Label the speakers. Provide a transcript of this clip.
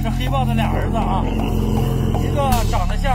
Speaker 1: 这是黑豹的俩儿子啊一个长得像